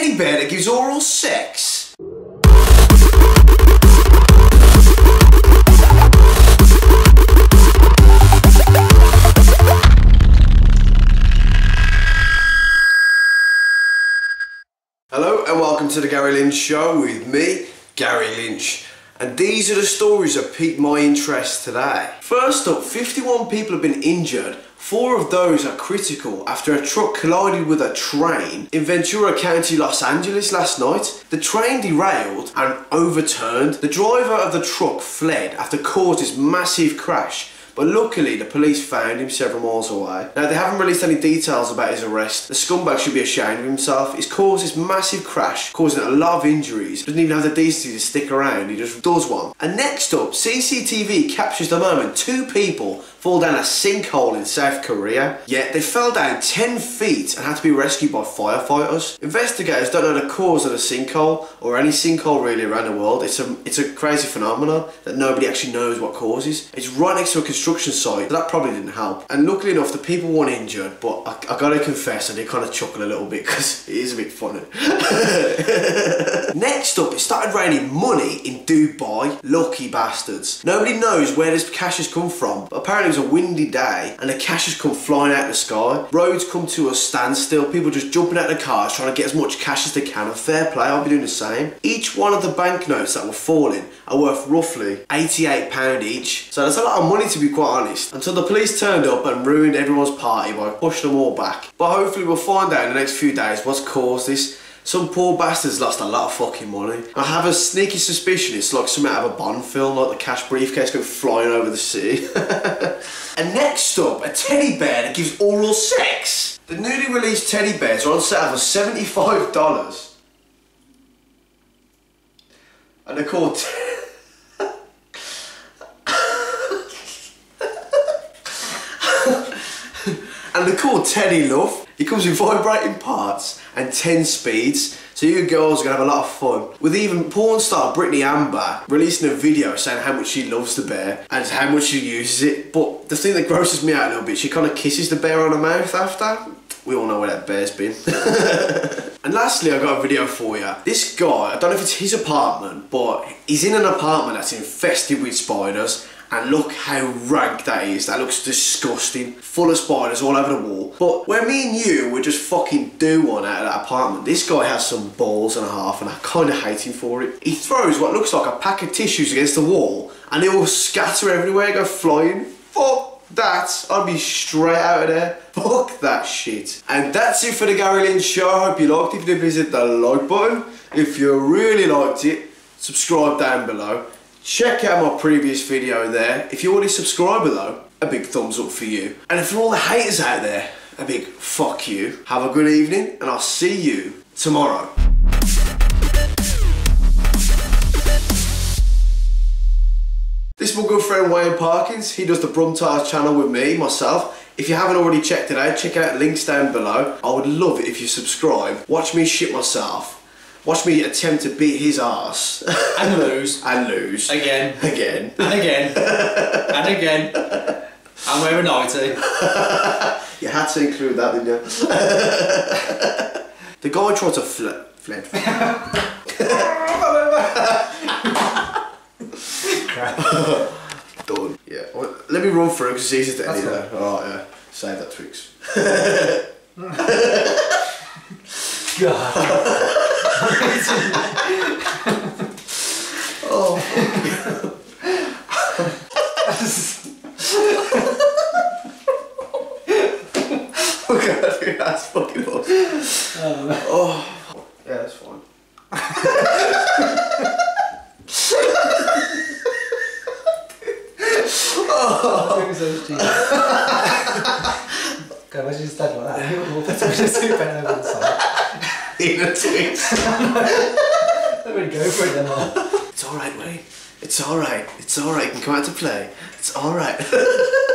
teddy bear that gives oral sex. Hello and welcome to the Gary Lynch Show with me, Gary Lynch. And these are the stories that piqued my interest today. First up, 51 people have been injured. Four of those are critical after a truck collided with a train in Ventura County, Los Angeles last night. The train derailed and overturned. The driver of the truck fled after causing this massive crash but luckily the police found him several miles away. Now they haven't released any details about his arrest. The scumbag should be ashamed of himself. He's caused this massive crash, causing a lot of injuries. Doesn't even have the decency to stick around, he just does one. And next up, CCTV captures the moment two people fall down a sinkhole in South Korea. Yet they fell down 10 feet and had to be rescued by firefighters. Investigators don't know the cause of the sinkhole or any sinkhole really around the world. It's a, it's a crazy phenomenon that nobody actually knows what causes. It's right next to a construction site, that probably didn't help. And luckily enough, the people weren't injured, but I, I gotta confess, I did kind of chuckle a little bit because it is a bit funny. Next up, it started raining money in Dubai. Lucky bastards. Nobody knows where this cash has come from, but apparently it was a windy day and the cash has come flying out of the sky. Roads come to a standstill, people just jumping out of the cars trying to get as much cash as they can, and fair play, I'll be doing the same. Each one of the banknotes that were falling are worth roughly £88 each, so that's a lot of money to be quite honest. Until the police turned up and ruined everyone's party by pushing them all back. But hopefully we'll find out in the next few days what's caused this. Some poor bastards lost a lot of fucking money. I have a sneaky suspicion it's like something out of a Bond film, like the cash briefcase going flying over the sea. and next up, a teddy bear that gives oral sex. The newly released teddy bears are on sale for $75. And they're called... and they're called Teddy Love. It comes with vibrating parts and 10 speeds, so you girls are gonna have a lot of fun. With even porn star Britney Amber releasing a video saying how much she loves the bear and how much she uses it. But the thing that grosses me out a little bit, she kind of kisses the bear on the mouth after. We all know where that bear's been. and lastly, I got a video for you. This guy, I don't know if it's his apartment, but he's in an apartment that's infested with spiders and look how rank that is. That looks disgusting. Full of spiders all over the wall. But when me and you would just fucking do one out of that apartment, this guy has some balls and a half and I kind of hate him for it. He throws what looks like a pack of tissues against the wall and it will scatter everywhere, go flying. Fuck that. I'd be straight out of there. Fuck that shit. And that's it for the Gary Lynch show. I hope you liked it. If you did, the like button. If you really liked it, subscribe down below. Check out my previous video there. If you're already a subscriber though, a big thumbs up for you. And for all the haters out there, a big fuck you. Have a good evening and I'll see you tomorrow. This is my good friend Wayne Parkins. He does the Brumtards channel with me, myself. If you haven't already checked it out, check out links down below. I would love it if you subscribe. Watch me shit myself. Watch me attempt to beat his ass. And lose. and lose. Again. Again. And again. and again. And we're a 90. You had to include that, didn't you? the guy tried to fl fled. Done. Yeah. Well, let me run through because it's easy to edit. Alright, yeah. Save that Twix. Oh. oh god, dude, that's fucking awesome. Oh. Yeah, that's fine. God, imagine you stand like that. We'll put some soup bent over the side. In a Twix. Let me go for it then. It's alright, Wayne. It's alright. It's alright. You can come out to play. It's alright.